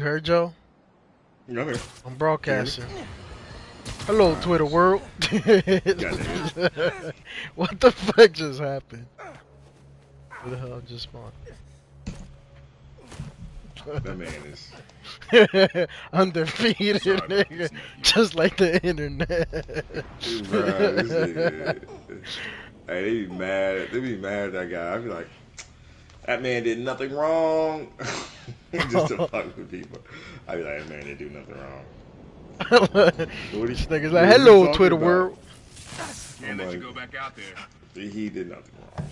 You heard Joe? Yeah, I'm broadcasting. Hello, Twitter world. what the fuck just happened? Who the hell just spawned? That man is. Undefeated, Sorry, nigga. Just like the internet. Bruh, hey, they be mad. They be mad at that guy. I be like, that man did nothing wrong. Just to fuck with people. I be like, man didn't do nothing wrong. What he- this nigga's like, hello, Twitter about? world. Can't let you go back out there. He did nothing wrong.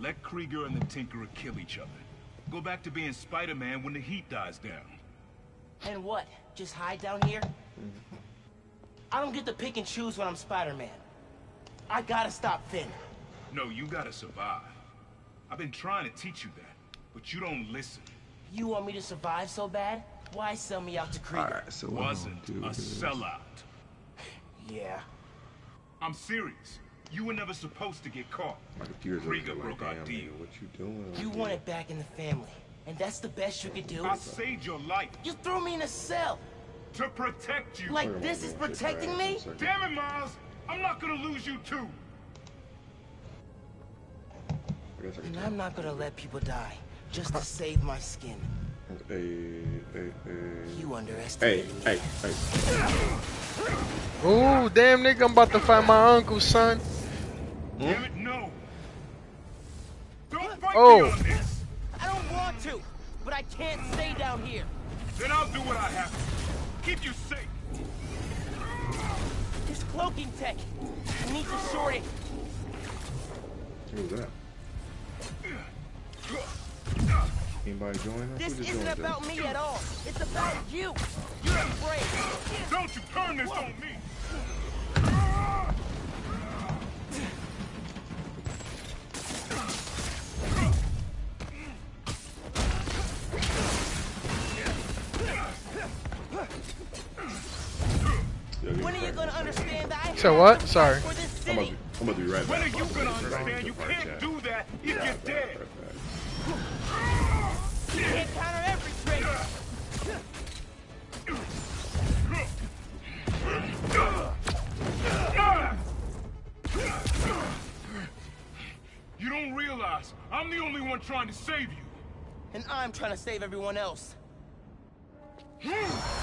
Let Krieger and the Tinkerer kill each other. Go back to being Spider-Man when the heat dies down. And what? Just hide down here? Mm-hmm. I don't get to pick and choose when I'm Spider-Man. I gotta stop Phin. No, you gotta survive. I've been trying to teach you that, but you don't listen. You want me to survive so bad? Why sell me out to Krieger? Alright, so what I'm Wasn't a is- sellout. Yeah. I'm serious. You were never supposed to get caught. My computer's Krieger like, broke our deal. nigga, What you doing? You want it back in the family. And that's the best you could do? I saved your life You threw me in a cell. to protect you. Like this is protecting me? Damn it, Miles! I'm not gonna lose you too. I guess I And I'm not gonna let people die just to save my skin. Hey, hey, hey. You Hey, underestimate me. hey, hey. Ooh, damn nigga, I'm about to find my uncle, son. Hmm? Damn it, no. Don't fight Oh. me on this. I don't want to, but I can't stay down here. Then I'll do what I have to. Keep you safe. This cloaking tech. I need to short it. Who's that? Anybody join us? This isn't joined about us? me at all. It's about you. You're afraid. Don't you turn this on me. When are you a gonna understand that I So have what? Sorry. fight for this I'm about, city? to, I'm about to be right When are you gonna about to be right understand? You can't do that if you're dead. You can't counter every trick. You don't realize I'm the only one trying to save you. And I'm trying to save everyone else. Hmm.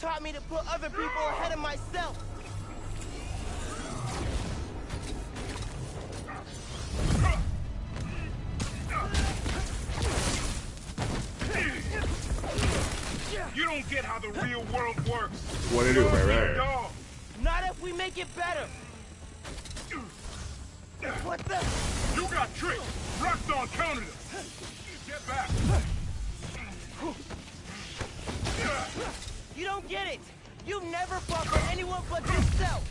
Taught me to put other people ahead of myself. You don't get how the real world works. What to do, You're right, right. Not if we make it better. What the? You got tricked. Roxxon counted us. Get back. You don't get it. You've never fought for anyone but yourself.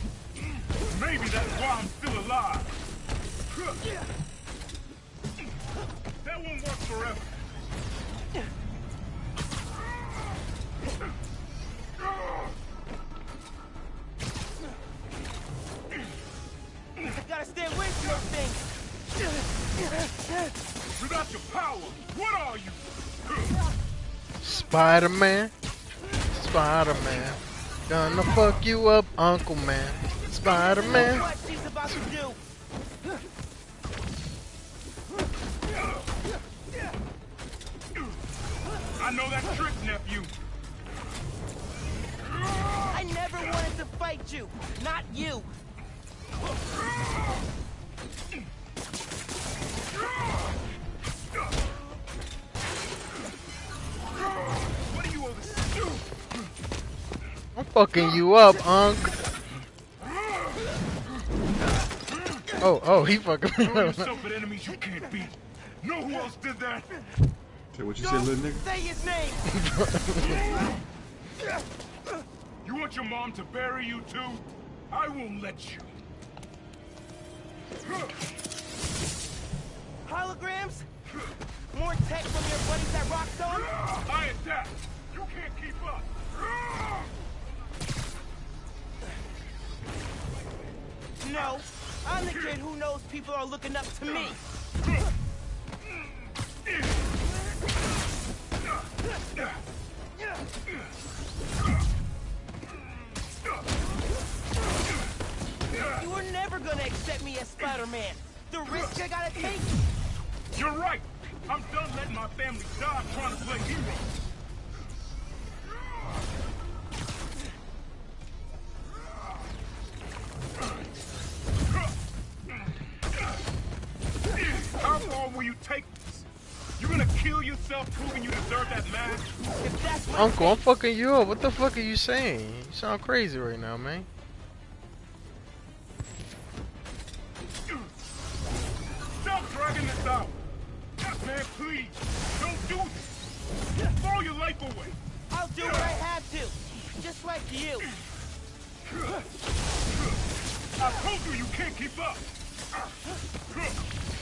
Maybe that's why I'm still alive. That won't work forever. I gotta stay away from those things. Without your power, what are you? Spider-Man. Spider-Man. Gonna fuck you up, Uncle Man. Spider-Man. Fucking you up, Unc. Oh, oh, he fucking. Throwing yourself enemies you can't beat. Know who else did that? Say what you said, little nigga. Say his name! You want your mom to bury you too? I won't let you. Holograms? More tech from your buddies at Roxxon? I adapt. You can't keep up. No. I'm the kid who knows people are looking up to me. You were never gonna accept me as Spider-Man. The risk I gotta take? You're right. I'm done letting my family die trying to play hero. You take this? You're gonna kill yourself proving you deserve that mask? If that's what Uncle, I'm fucking you up. What the fuck are you saying? You sound crazy right now, man. Stop dragging this out! Man, please, don't do this! Throw your life away! I'll do what I have to. Just like you. I told you you can't keep up!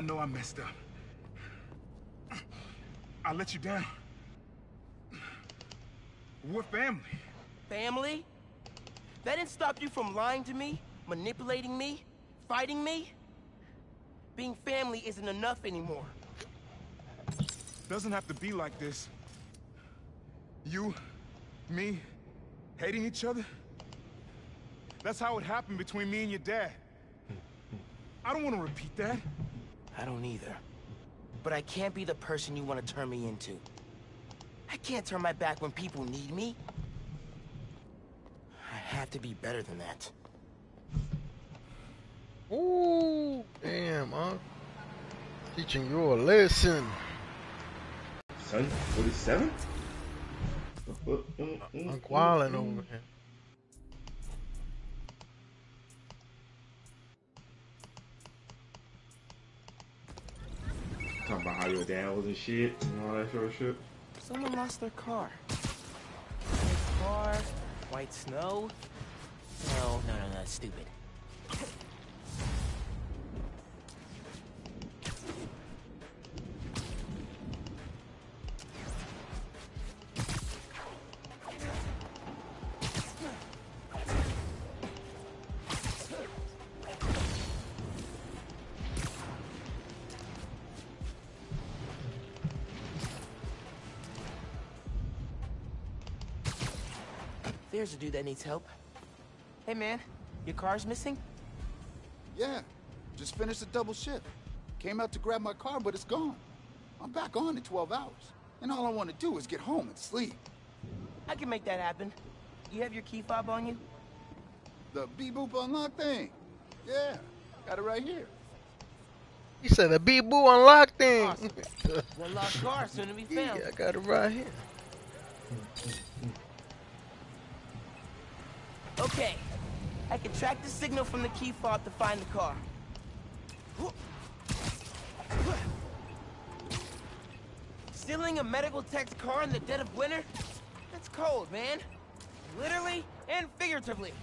I know I messed up. I let you down. We're family. Family? That didn't stop you from lying to me, manipulating me, fighting me? Being family isn't enough anymore. Doesn't have to be like this. You, me, hating each other? That's how it happened between me and your dad. I don't want to repeat that. I don't either. But I can't be the person you want to turn me into. I can't turn my back when people need me. I have to be better than that. Ooh, damn, huh? Teaching you a lesson. Son, 47? I'm wilding over here. How your dad was and shit and all that sort of shit. Someone lost their car. White car, white snow. No, no, no, no, that's stupid. There's a dude that needs help. Hey man, your car's missing? Yeah, just finished a double shift. Came out to grab my car, but it's gone. I'm back on in 12 hours. And all I want to do is get home and sleep. I can make that happen. You have your key fob on you? The beep-boop unlock thing. Yeah, got it right here. He said a beep boo unlock thing. Awesome. One locked car soon to be found. yeah. I got it right here. Okay. I can track the signal from the key fob to find the car. Stealing a medical tech's car in the dead of winter? That's cold, man. Literally and figuratively.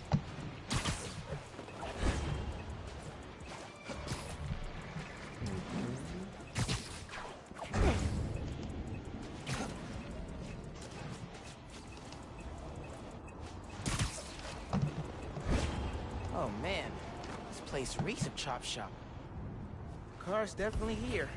Place some chop shop. Car's definitely here.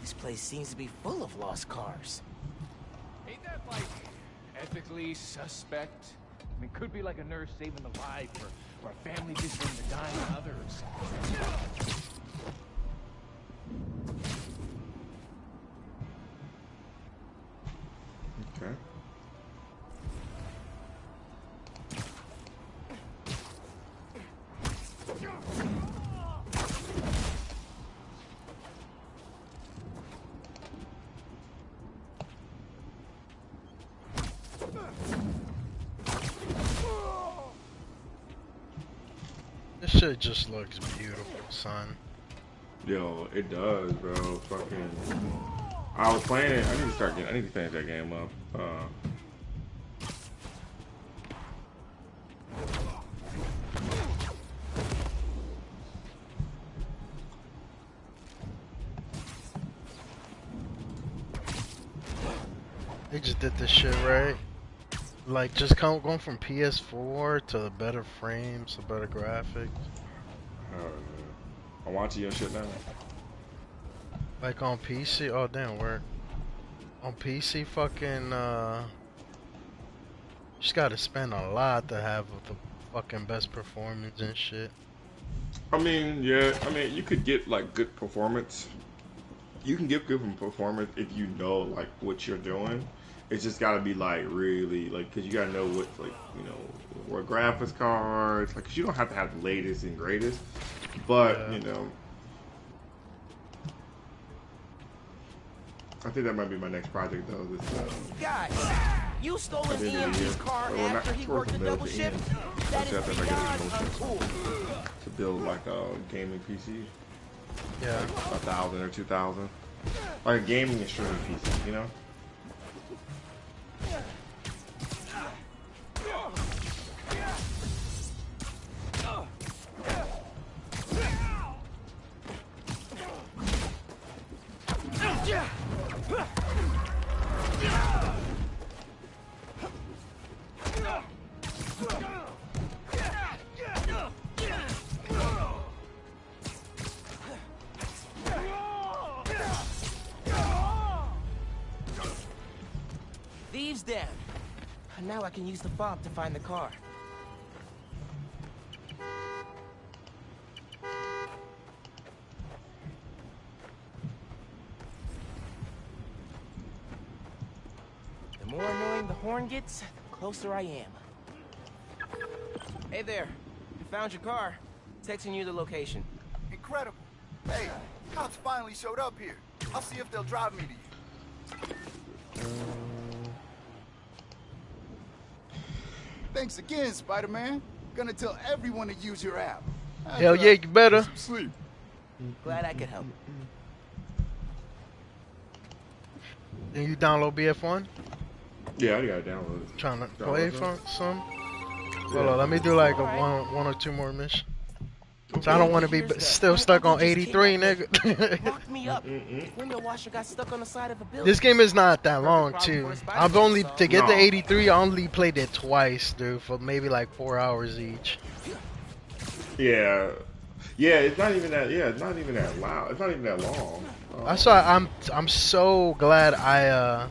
This place seems to be full of lost cars. Ain't that like ethically suspect? I mean, could be like a nurse saving the life or, or a family visiting the dying shit just looks beautiful, son. Yo, it does, bro. Fucking. I was playing it. I need to start getting. I need to finish that game up. Uh, They just did this shit right. Like just come, going from PS4 to the better frames, to better graphics. uh, I'm watching your shit now. Like on PC, oh damn, where? On PC, fucking uh, just gotta spend a lot to have the fucking best performance and shit. I mean, yeah. I mean, you could get like good performance. You can get good performance if you know like what you're doing. It's just gotta be like really like, cause you gotta know what like you know what graphics cards like, cause you don't have to have the latest and greatest, but Yeah. you know. I think that might be my next project though. This, uh, Guys, you stole an At the end of the EMT's year. car Well, not after he worked a double shift? That is After I get beyond uncool. to build like a gaming PC, Yeah. a thousand or two thousand, like a gaming and streaming PC, you know. Thieves down. Now I can use the fob to find the car. The more annoying the horn gets, the closer I am. Hey there. I found your car. Texting you the location. Incredible. Hey, cops finally showed up here. I'll see if they'll drive me to Thanks again, Spider-Man. Gonna tell everyone to use your app. Hell yeah, you better. Some sleep. Glad I could help. Then you download BF1? Yeah, I gotta download it. Trying to Download play it. from some? Hold on, let me do like a one, one or two more missions. So I don't want to be still stuck on 83, nigga. Locked me up. Mm-mm. Window washer got stuck on the side of a building. this game is not that long, too. I've only to get the No. 83. I only played it twice, dude, for maybe like four hours each. Yeah, yeah. It's not even that. Yeah, it's not even that loud. It's not even that long. Uh, That's why I'm I'm so glad I uh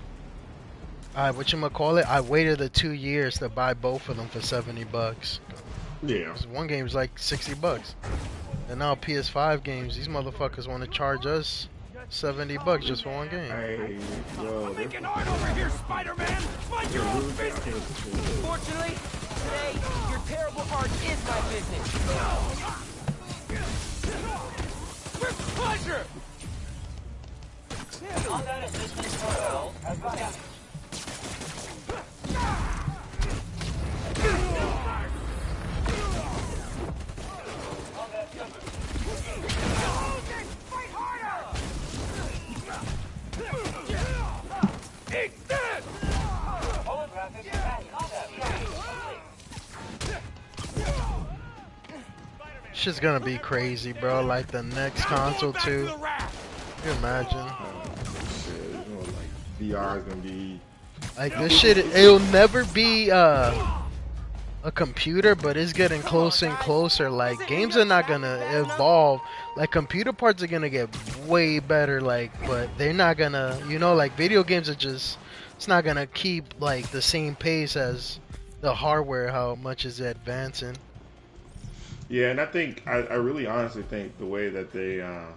I what you call it? I waited the two years to buy both of them for 70 bucks. Yeah. 'Cause One game's like 60 bucks. And now PS5 games, these motherfuckers want to charge us 70 bucks just for one game. Hey, yo, they're Making art over here, Spider-Man! Mind your own business! Fortunately, today, your terrible art is my business. With pleasure! Eat Shit's gonna be crazy, bro. Like the next console too. Can you imagine? shit. You know, like VR is gonna be Like this shit, it'll never be uh, a computer, but it's getting closer and closer. Like games are not gonna evolve. Like computer parts are gonna get way better. Like, but they're not gonna, you know, like video games are just, it's not gonna keep like the same pace as the hardware. How much is it advancing? Yeah, and I think I, I really honestly think the way that they uh,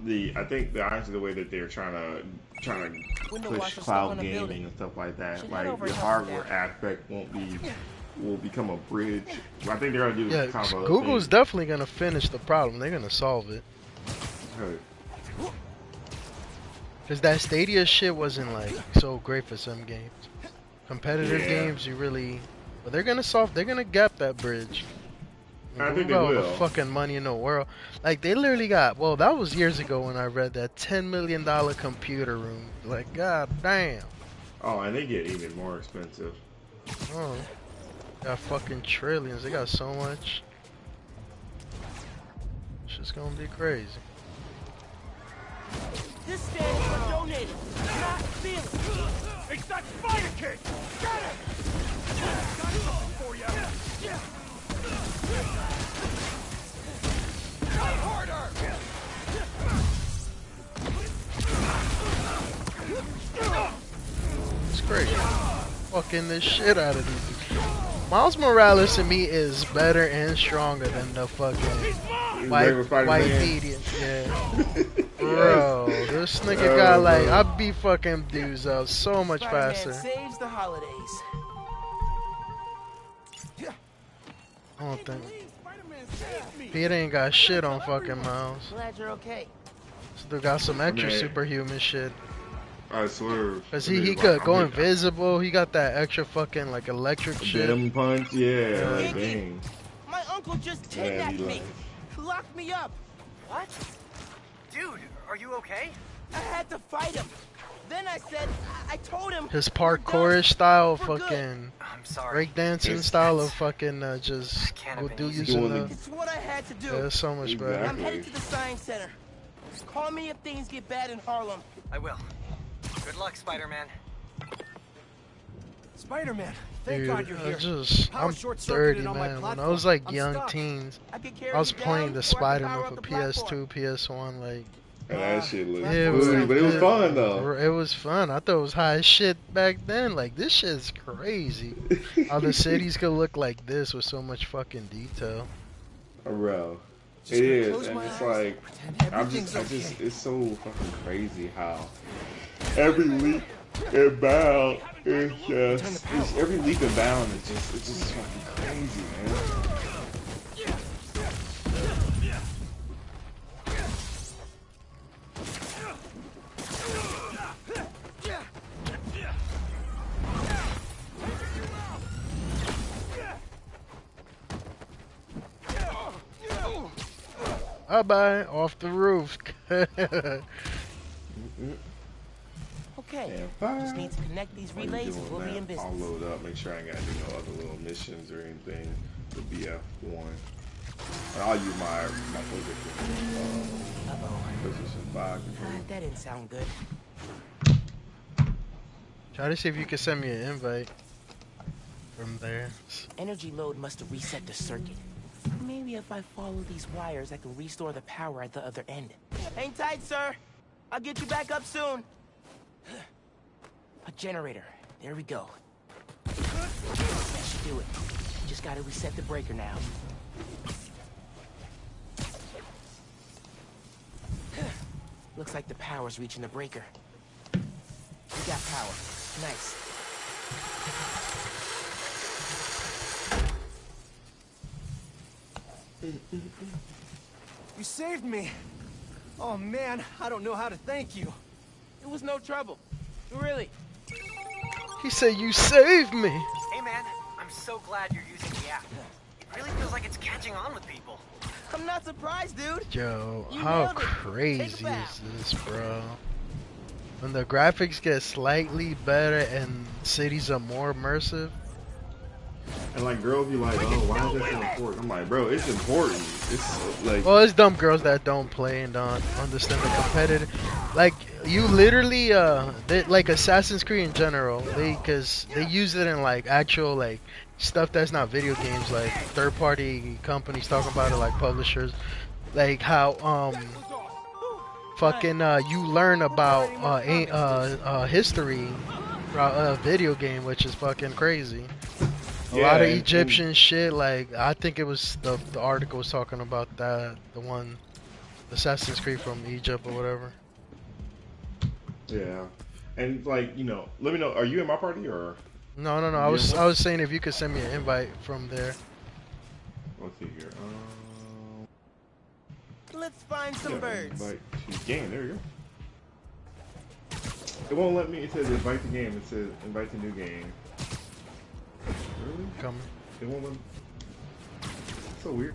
the I think the honestly the way that they're trying to trying to Window push cloud gaming and stuff like that, Should like the and help them hardware out. aspect won't be will become a bridge. I think they're gonna do Yeah, kind of a Google's thing. definitely gonna finish the problem. They're gonna solve it. Hey, Cause that Stadia shit wasn't like so great for some games. Competitive Yeah. games, you really, but they're gonna solve. They're gonna gap that bridge. I think they got all will. the fucking money in the world. Like they literally got. Well, that was years ago when I read that ten million dollar computer room. Like, god damn. Oh, and they get even more expensive. Oh, got fucking trillions. They got so much. Shit's gonna be crazy. This stand is for donating, not feeling. It's that Spider Kid! Got it! It's. Fucking the shit out of these. Miles Morales to me is better and stronger than the fucking white Regular Spider-Man. white median. Yeah. Bro, this nigga Oh, got like bro. I beat fucking dudes up so much faster. saves the holidays. I don't think Spider-Man saved me! Peter ain't got shit on fucking Miles. Glad you're okay. Still got some extra Man. superhuman shit. I swear. Cause I he, mean, he like, could I go mean, invisible. He got that extra fucking like electric shit. Venom punch, yeah, Yeah. like, dang. My uncle just kidnapped he me. lied. Locked me up. What? Dude, are you okay? I had to fight him. Then I said, I, I told him. His parkourish style, We're fucking I'm sorry. breakdancing It's- style of fucking uh, just go do been easy. using Doing the. the- It's what I had to do. Yeah, so much better. I'm headed to the science center. Call me if things get bad in Harlem. I will. Good luck, Spider-Man. Spider-Man, thank Dude, God you're I here. just I'm short-circuited 30, on my man. When I was like I'm young stuck. teens, I I was playing the or I could Spider-Man power for the. PS2, PS1. Like, And that shit looked yeah, it booty, was, but it was good. fun though. It was fun. I thought it was high as shit back then. Like, this shit's crazy. How the cities could look like this with so much fucking detail. Bro. Just It gonna is, close and it's eyes, like I'm just, everything's I just, it's so fucking crazy how every leap and bound is just, it's, every leap and bound is just, it's just fucking crazy, man. Bye bye, off the roof. Mm-hmm. Okay. And Just need to connect these relays and we'll be in business. I'll load up, make sure I ain't got to do no other little missions or anything to BF1. And I'll use my my position, uh, Uh-oh. position five. Uh, that didn't sound good. Try to see if you can send me an invite from there. Energy load must have reset the circuit. Maybe if I follow these wires, I can restore the power at the other end. Hang tight, sir. I'll get you back up soon. A generator. There we go. That should do it. Just gotta reset the breaker now. Looks like the power's reaching the breaker. We got power. Nice. You saved me. Oh man, I don't know how to thank you. It was no trouble. Really. He said, You saved me. Hey, man. I'm so glad you're using the app. It really feels like it's catching on with people. I'm not surprised, dude. Yo, You how nailed it. Take a crazy is this, bro? When the graphics get slightly better and cities are more immersive, And like girls be like, oh, why is that so important? I'm like, bro, it's important. It's like, Well, it's dumb girls that don't play and don't understand the competitive. Like you literally, uh, they, like Assassin's Creed in general, they because they use it in like actual like stuff that's not video games, like third-party companies talking about it, like publishers, like how um, fucking uh, you learn about uh, uh, uh history a video game, which is fucking crazy. A Yeah, lot of and- Egyptian shit. Like I think it was the the article was talking about that, the one Assassin's Creed from Egypt or whatever. yeah. And like, you know, let me know. Are you in my party or? No, no, no. I was I was saying if you could send me an invite from there. Let's see here. Um, Let's find some yeah, birds. Invite to game. There you go. It won't let me. It says invite the game. It says invite the new game. Coming. It won't let me. So weird.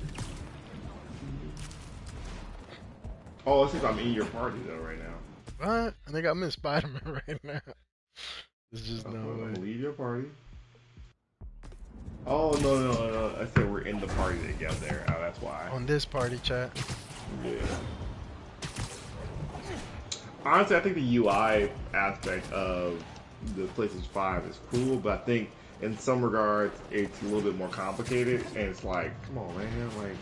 Oh, it says I'm in your party though right now. What? I think I'm in Spider-Man right now. There's just Oh, no way. Leave your party. Oh no no no! no. I said we're in the party together. Oh, that's why. On this party chat. Yeah. Honestly, I think the UI aspect of the PlayStation 5 is cool, but I think in some regards it's a little bit more complicated, and it's like, come on, man, like,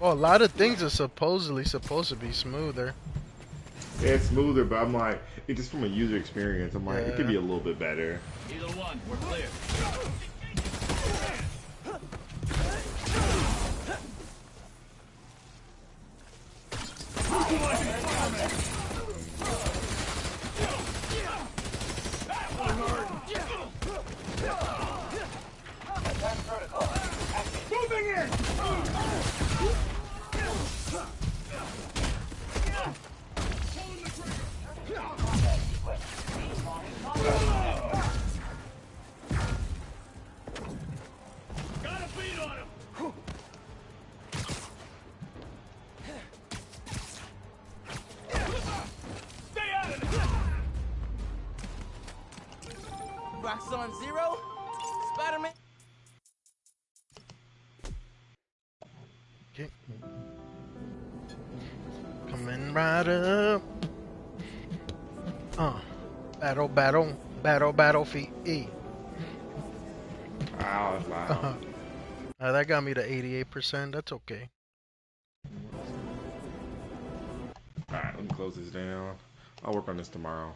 Well, a lot of things are supposedly supposed to be smoother. yeah, it's smoother, but I'm like, it just from a user experience, I'm like, it could be a little bit better. Either one, we're clear. Roxxon Zero? Spider-Man? Okay. Coming right up. Uh. Battle, battle, battle, battlefield. E. Wow, that's loud. Uh, that got me to 88%. That's okay. Alright, let me close this down. I'll work on this tomorrow.